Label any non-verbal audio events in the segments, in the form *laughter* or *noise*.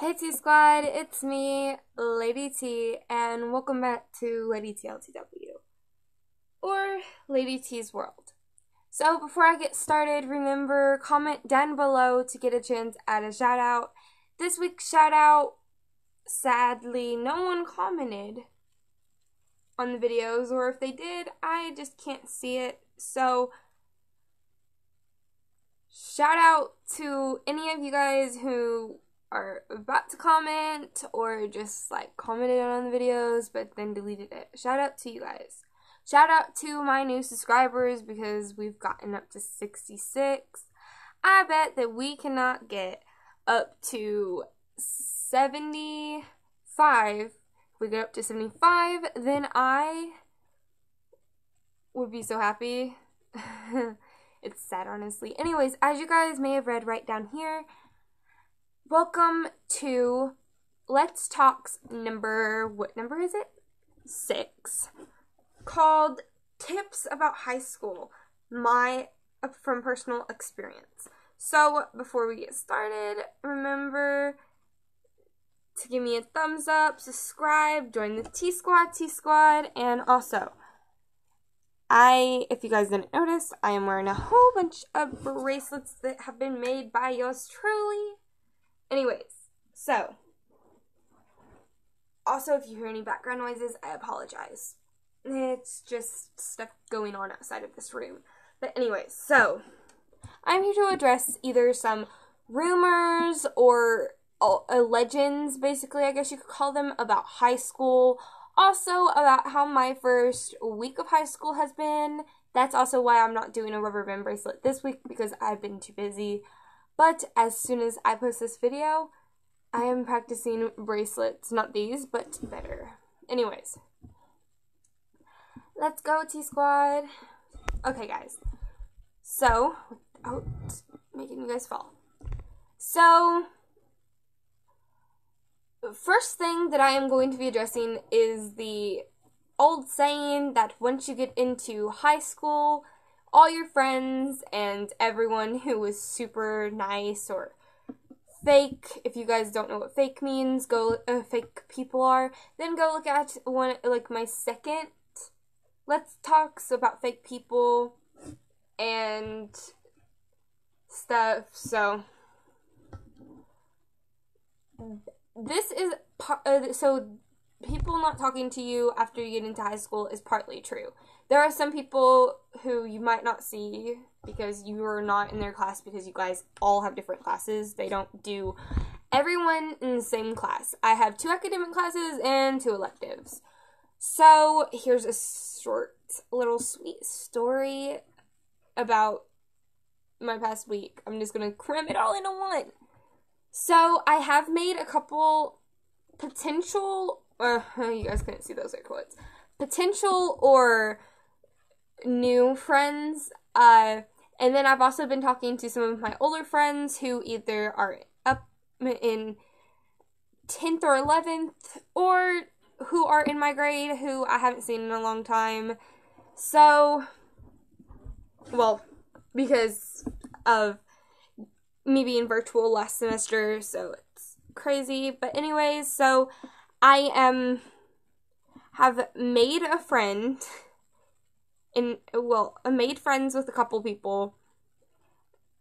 Hey T Squad, it's me, Lady T, and welcome back to Lady T LTW, or Lady T's World. So before I get started, remember, comment down below to get a chance at a shout out. This week's shout out, sadly, no one commented on the videos, or if they did, I just can't see it. So, shout out to any of you guys who are about to comment or just like commented on the videos but then deleted it. Shout out to you guys. Shout out to my new subscribers because we've gotten up to 66. I bet that we cannot get up to 75. If we get up to 75, then I would be so happy. *laughs* it's sad, honestly. Anyways, as you guys may have read right down here, Welcome to Let's Talks number, what number is it? Six. Called Tips About High School, my uh, from personal experience. So, before we get started, remember to give me a thumbs up, subscribe, join the T Squad, T Squad, and also, I, if you guys didn't notice, I am wearing a whole bunch of bracelets that have been made by yours truly. Anyways, so also if you hear any background noises, I apologize. It's just stuff going on outside of this room. But anyways, so I'm here to address either some rumors or uh, legends, basically, I guess you could call them, about high school. Also, about how my first week of high school has been. That's also why I'm not doing a rubber band bracelet this week because I've been too busy. But as soon as I post this video, I am practicing bracelets. Not these, but better. Anyways. Let's go, T Squad. Okay, guys. So, without making you guys fall. So, first thing that I am going to be addressing is the old saying that once you get into high school, all your friends and everyone who was super nice or fake. If you guys don't know what fake means go uh, fake people are then go look at one like my second let's talks about fake people and stuff so. This is uh, so people not talking to you after you get into high school is partly true there are some people who you might not see because you are not in their class because you guys all have different classes. They don't do everyone in the same class. I have two academic classes and two electives. So here's a short little sweet story about my past week. I'm just gonna cram it all into one. So I have made a couple potential. Uh, you guys couldn't see those air quotes. Potential or new friends. Uh, and then I've also been talking to some of my older friends who either are up in 10th or 11th or who are in my grade who I haven't seen in a long time. So, well, because of me being virtual last semester, so it's crazy. But, anyways, so I am have made a friend *laughs* and well, I made friends with a couple people.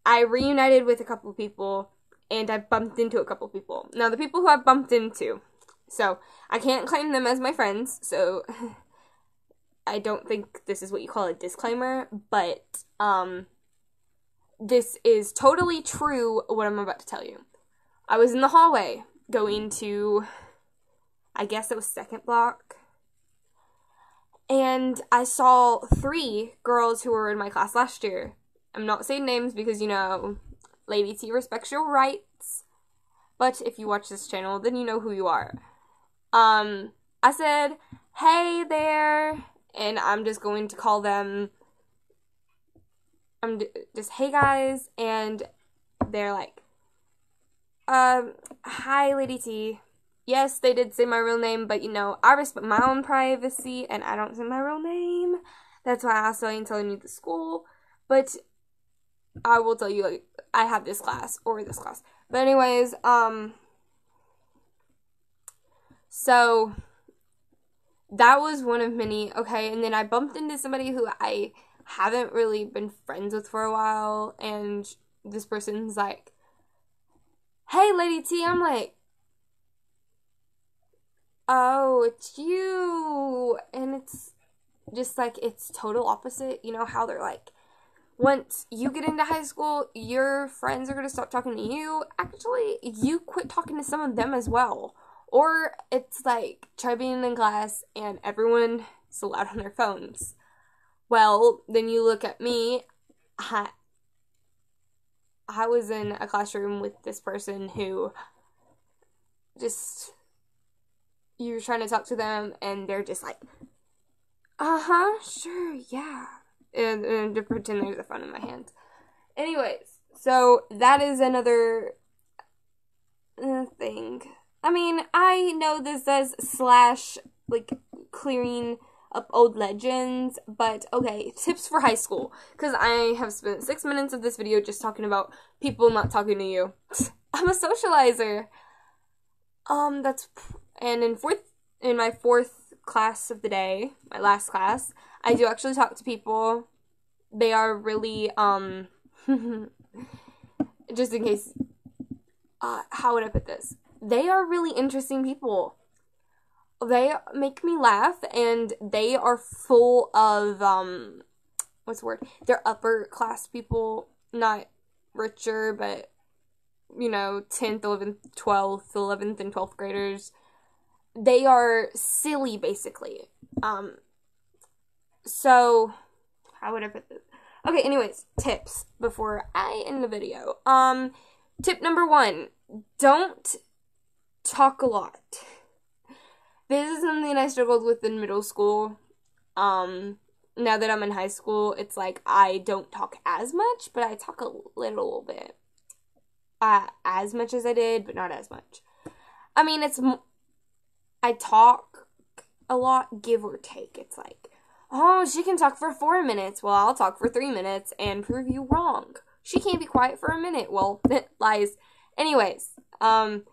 I reunited with a couple people, and I bumped into a couple people. Now, the people who I bumped into, so I can't claim them as my friends, so *laughs* I don't think this is what you call a disclaimer, but um, this is totally true what I'm about to tell you. I was in the hallway going to, I guess it was second block, and I saw three girls who were in my class last year. I'm not saying names because, you know, Lady T respects your rights. But if you watch this channel, then you know who you are. Um, I said, hey there, and I'm just going to call them, I'm just, hey guys, and they're like, um, hi Lady T, yes, they did say my real name, but you know, I respect my own privacy and I don't say my real name. That's why I also ain't telling you the school. But I will tell you like I have this class or this class. But anyways, um So that was one of many. Okay, and then I bumped into somebody who I haven't really been friends with for a while, and this person's like, "Hey, Lady T," I'm like, "Oh, it's you," and it's just like it's total opposite. You know how they're like, once you get into high school, your friends are gonna stop talking to you. Actually, you quit talking to some of them as well. Or it's like try being in class and everyone is allowed on their phones. Well, then you look at me. I, I was in a classroom with this person who just you're trying to talk to them and they're just like, uh huh, sure, yeah, and, and to pretend there's a phone in my hand. Anyways, so that is another uh, thing. I mean, I know this says slash like clearing up old legends, but okay, *laughs* tips for high school. Because I have spent six minutes of this video just talking about people not talking to you. *laughs* I'm a socializer. Um, that's and in fourth in my fourth class of the day, my last class, I do actually talk to people. They are really um, *laughs* just in case. Uh, how would I put this? They are really interesting people they make me laugh and they are full of um what's the word they're upper class people not richer but you know 10th 11th 12th 11th and 12th graders they are silly basically um so how would i put this okay anyways tips before i end the video um tip number one don't talk a lot this is something I struggled with in middle school. Um, now that I'm in high school, it's like I don't talk as much, but I talk a little bit. Uh, as much as I did, but not as much. I mean, it's. I talk a lot, give or take. It's like, oh, she can talk for four minutes. Well, I'll talk for three minutes and prove you wrong. She can't be quiet for a minute. Well, *laughs* lies. Anyways, um,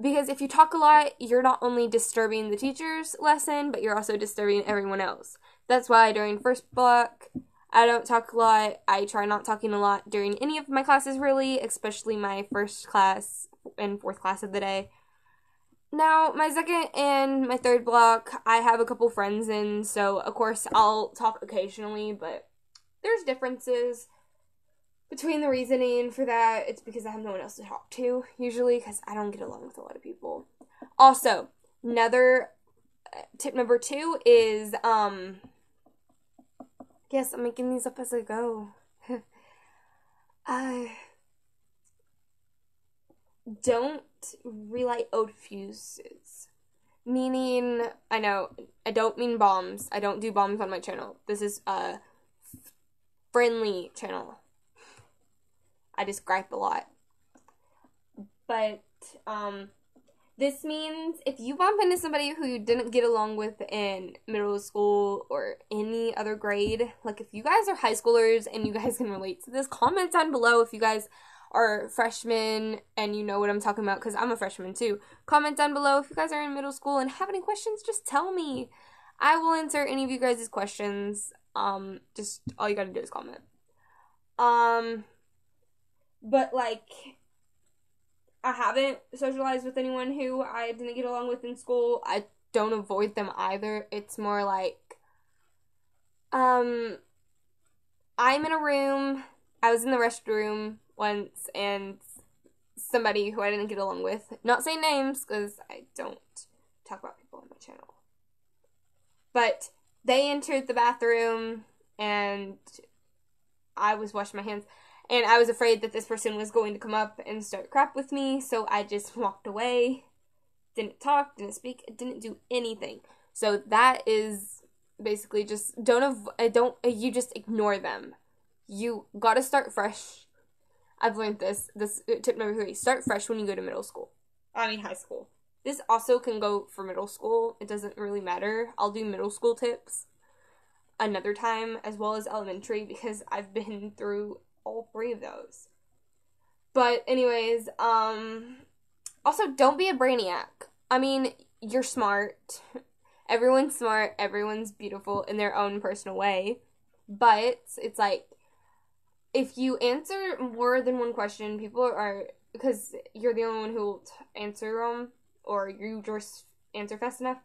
because if you talk a lot, you're not only disturbing the teacher's lesson, but you're also disturbing everyone else. That's why during first block, I don't talk a lot. I try not talking a lot during any of my classes, really, especially my first class and fourth class of the day. Now, my second and my third block, I have a couple friends in, so of course I'll talk occasionally, but there's differences between the reasoning for that, it's because I have no one else to talk to, usually, because I don't get along with a lot of people. Also, another uh, tip number two is, um, yes, I'm making these up as I go. *laughs* I don't relight old fuses. Meaning, I know, I don't mean bombs. I don't do bombs on my channel. This is a friendly channel I just gripe a lot. But um, this means if you bump into somebody who you didn't get along with in middle school or any other grade, like if you guys are high schoolers and you guys can relate to this, comment down below if you guys are freshmen and you know what I'm talking about because I'm a freshman too. Comment down below if you guys are in middle school and have any questions, just tell me. I will answer any of you guys' questions. Um, just all you gotta do is comment. Um, but like I haven't socialized with anyone who I didn't get along with in school. I don't avoid them either. It's more like um I'm in a room. I was in the restroom once and somebody who I didn't get along with, not saying names cuz I don't talk about people on my channel. But they entered the bathroom and I was washing my hands and I was afraid that this person was going to come up and start crap with me, so I just walked away. Didn't talk, didn't speak, didn't do anything. So that is basically just don't av- don't you just ignore them. You got to start fresh. I've learned this. This tip number 3. Start fresh when you go to middle school. I mean high school. This also can go for middle school. It doesn't really matter. I'll do middle school tips another time as well as elementary because I've been through all three of those. But anyways, um also don't be a brainiac. I mean, you're smart. Everyone's smart, everyone's beautiful in their own personal way. But it's like if you answer more than one question, people are because you're the only one who will answer them or you just answer fast enough.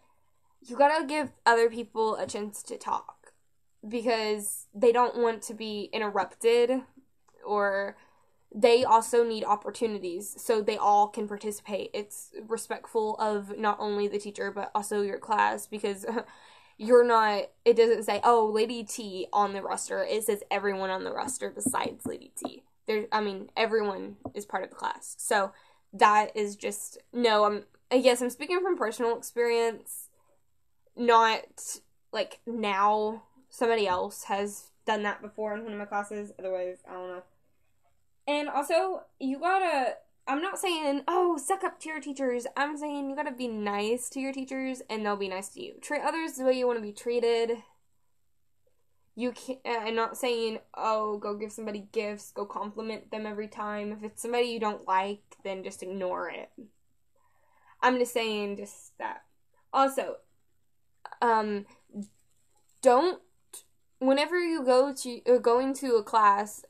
You gotta give other people a chance to talk because they don't want to be interrupted or they also need opportunities so they all can participate. It's respectful of not only the teacher but also your class because *laughs* you're not it doesn't say oh Lady T on the roster. It says everyone on the roster besides Lady T. There I mean everyone is part of the class. So that is just no, I'm I guess I'm speaking from personal experience not like now somebody else has done that before in one of my classes. Otherwise, I don't know. And also, you gotta. I'm not saying, oh, suck up to your teachers. I'm saying you gotta be nice to your teachers and they'll be nice to you. Treat others the way you want to be treated. You can't. I'm not saying, oh, go give somebody gifts, go compliment them every time. If it's somebody you don't like, then just ignore it. I'm just saying, just that. Also, um, don't whenever you go to uh, going to a class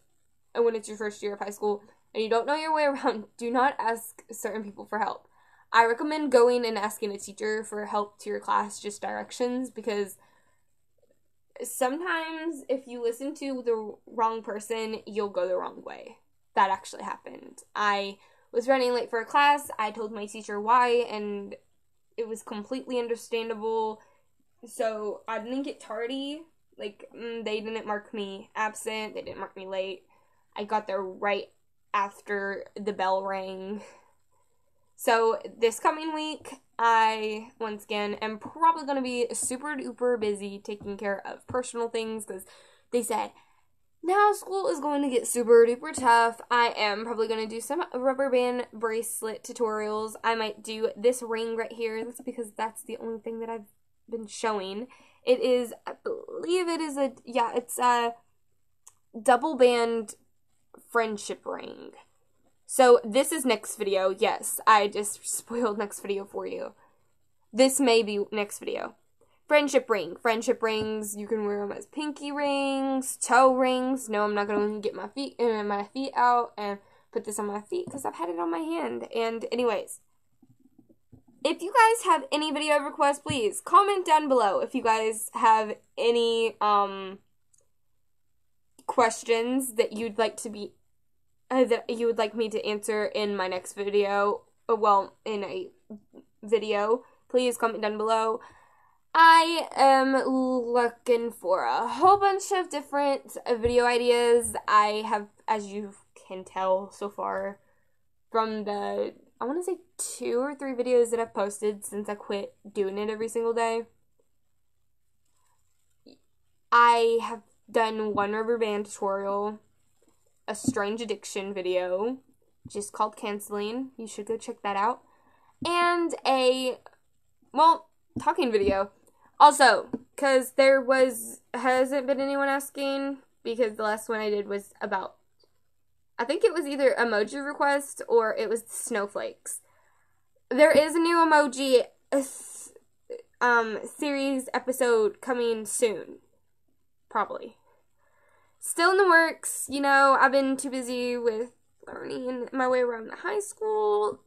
uh, when it's your first year of high school and you don't know your way *laughs* around, do not ask certain people for help. I recommend going and asking a teacher for help to your class, just directions, because sometimes if you listen to the wrong person, you'll go the wrong way. That actually happened. I was running late for a class. I told my teacher why, and it was completely understandable. So I didn't get tardy like mm, they didn't mark me absent, they didn't mark me late. I got there right after the bell rang. So this coming week, I once again am probably going to be super duper busy taking care of personal things because they said now school is going to get super duper tough. I am probably going to do some rubber band bracelet tutorials. I might do this ring right here. That's because that's the only thing that I've been showing. It is, I believe it is a, yeah, it's a double band friendship ring. So this is next video. Yes, I just *laughs* spoiled next video for you. This may be next video. Friendship ring. Friendship rings. You can wear them as pinky rings, toe rings. No, I'm not gonna get my feet uh, my feet out and put this on my feet because I've had it on my hand. And anyways, if you guys have any video requests, please comment down below if you guys have any um questions that you'd like to be uh, that you would like me to answer in my next video. Uh, well, in a video, please comment down below. I am looking for a whole bunch of different video ideas. I have, as you can tell so far from the I want to say two or three videos that I've posted since I quit doing it every single day. I have done one rubber band tutorial, a strange addiction video, just called canceling. You should go check that out. And a well, talking video. Also, cuz there was hasn't been anyone asking because the last one I did was about I think it was either emoji request or it was snowflakes. There is a new emoji um series episode coming soon. Probably. Still in the works, you know, I've been too busy with learning my way around the high school